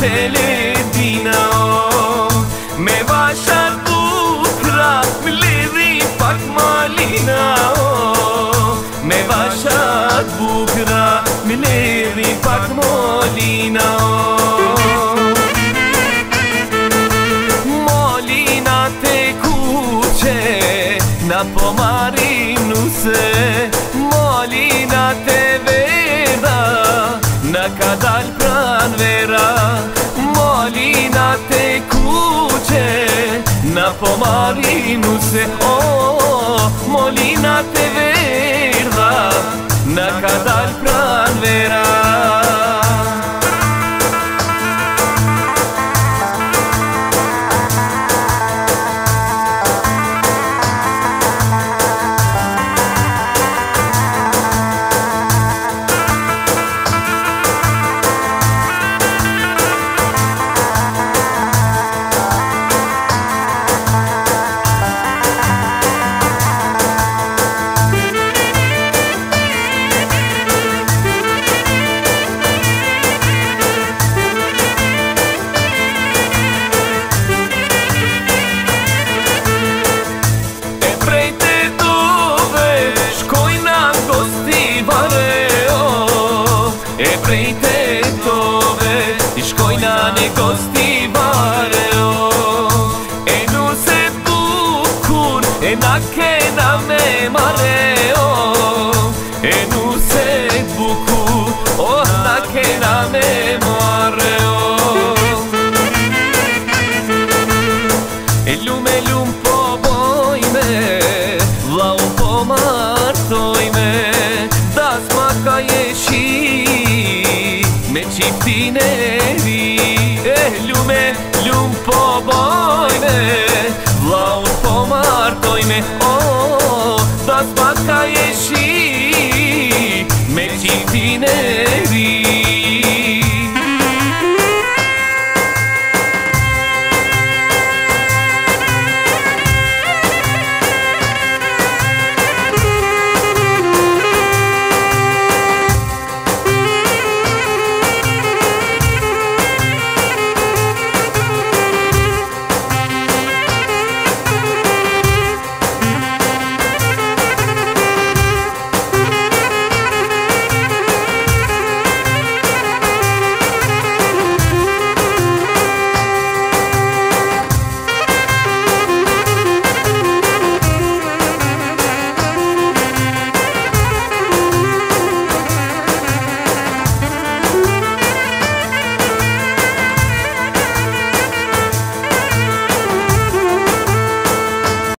teletina oh, Me vashar bukra me lidhi pak malina oh, Me vashar bukra me lidhi pak malina oh. Malina te kuqe na po nuse. pomari se, o molina te ve. Bukur E na kena me mare oh. E nuse bukur Oh na kena me mare oh. E lume lum po bojme Vlau po martojme Das ma ka jeshi Me qiftin e